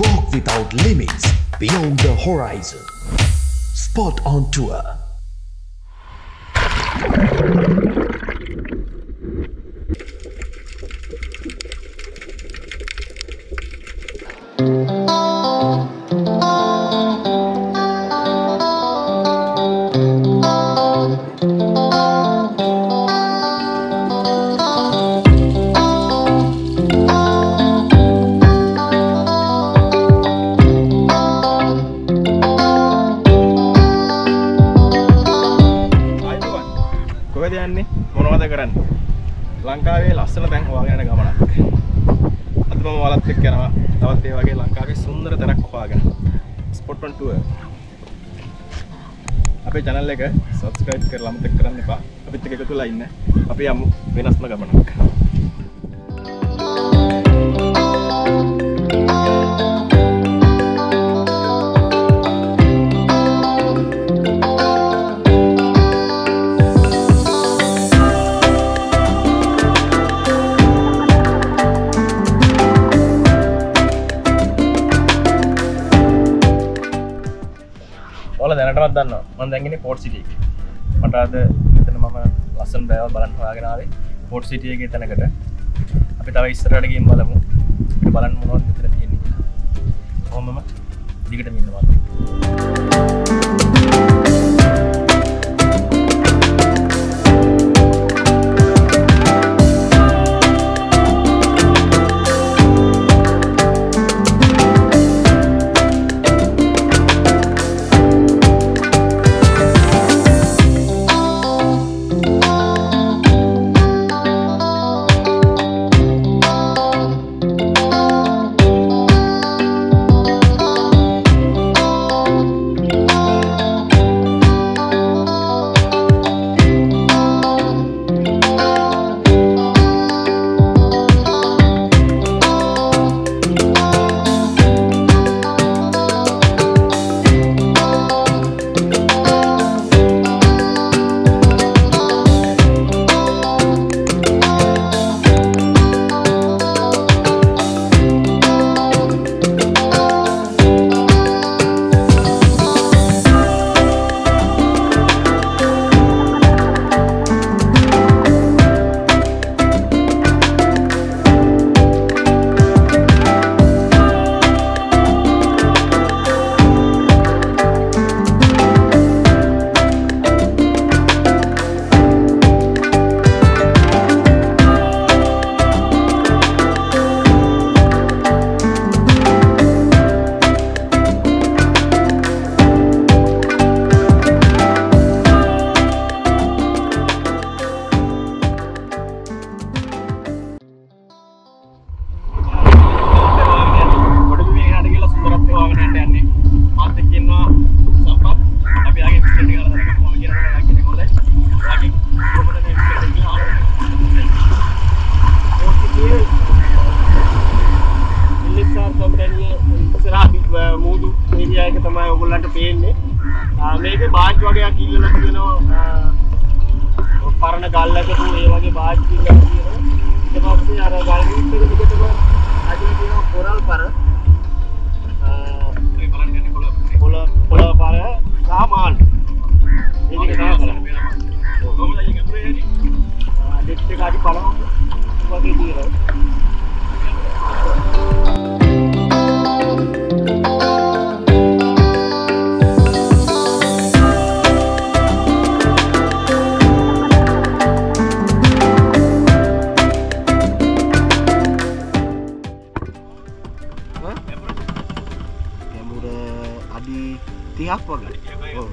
Walk without limits beyond the horizon. Spot on tour. අද මම ඔයාලත් එක්ක යනවා. තවත් ඒ වගේ ලංකාවේ සුන්දර තැනක් හොයාගෙන. ස්පොට් ඔන් ටුවර් අපේ channel එක subscribe කරලා අමතක කරන්න එපා. අපිත් එක්ක එකතු වෙලා ඉන්න. අපි යමු. වෙනස්ම ගමනක්. අද මෙතන මම ලස්සන බෑව බලන්න හොයාගෙන ආවේ පෝට් සිටි එකේ තැනකට. අපි තව ඉස්සරහට ගිහින් බලමු. අපිට බලන්න මොනවද මෙතන තියෙන්නේ කියලා. කොහොමම? දිගටම මේකේ බාජ් වගේක් ඉල්ලලා තියෙනවා. ආ, පරණ ගල්ලකටු ඒ වගේ බාජ් ඉල්ලලා තියෙනවා. ඊට පස්සේ අර ගල් රීට් එක දිගටම අදින තියෙනවා කොරල් පර. ආ, මේ බලන්න යන්නේ කොළ පොළ පොළ පර සහ මාල්. මේ දෙක තමයි බලන්නේ. කොහොමද ඒක අතුරේ යන්නේ? ඩෙට් එක අඩි 50 වගේ තියෙනවා. අඩි 30ක් වගේ. ඔව්.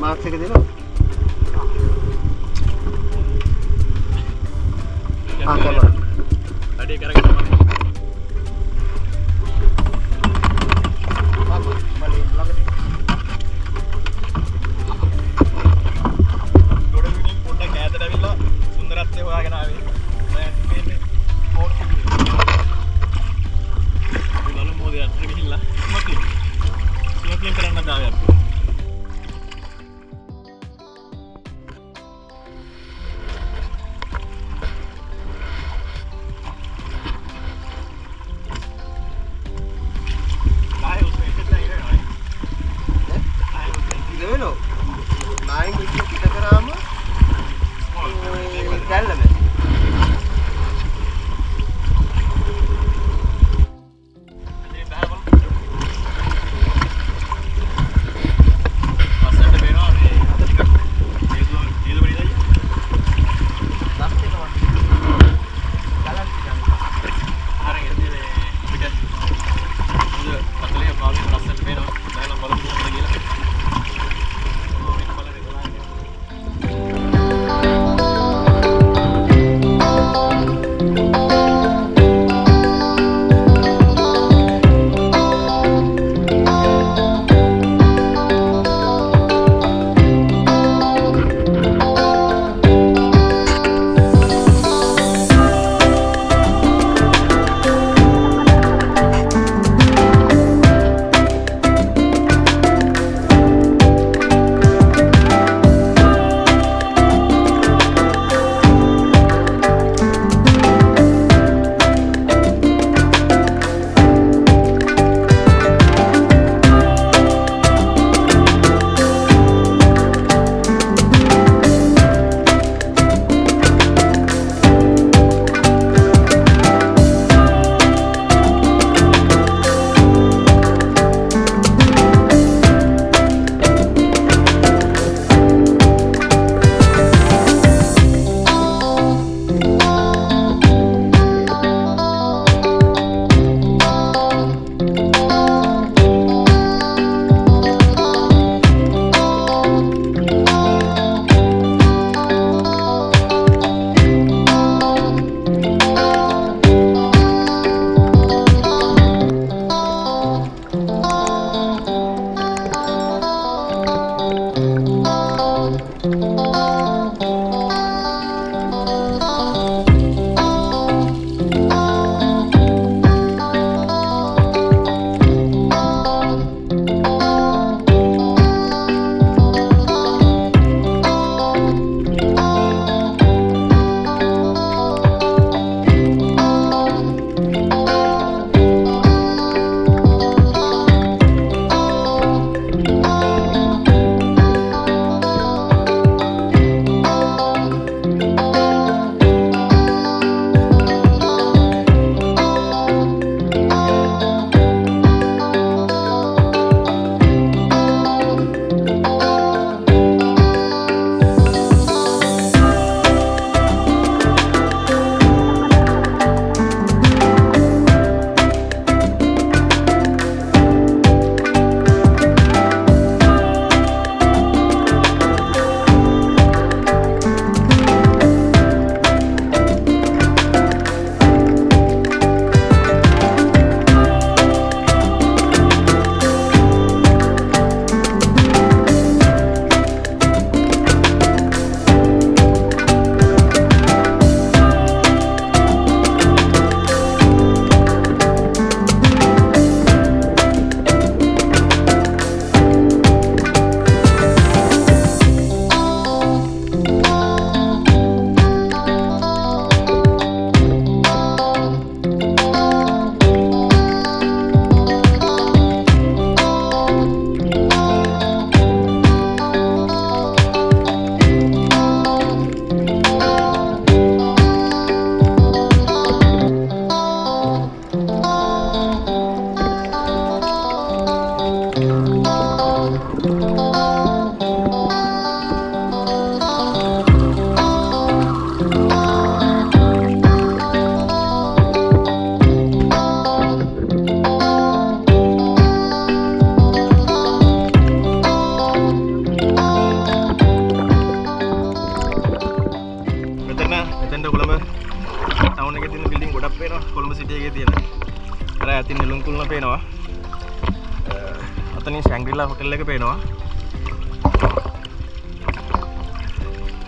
මාක්ස් එක දෙනවා. ආ කරලා. අතනින් ශැංග්‍රිලා හොටෙල් එක පේනවා.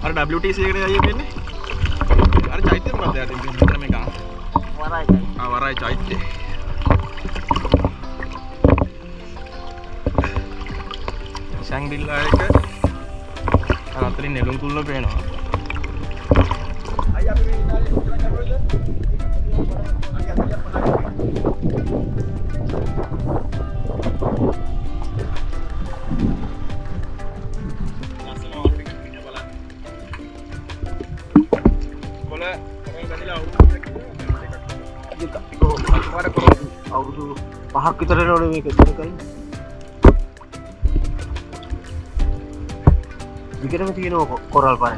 අර WTC එකට අයිය පේන්නේ අර චෛත්‍ය මොකක්ද යට මෙතන මේක. වරයි. ආ වරයි චෛත්‍ය. ශැංග්‍රිලා එක අර අතරින් නෙළුම් කුල්න පේනවා. අවුරුදු පහක් විතර නොන මේක දන කලින් දිගටම තියෙනවා කොරල් පර.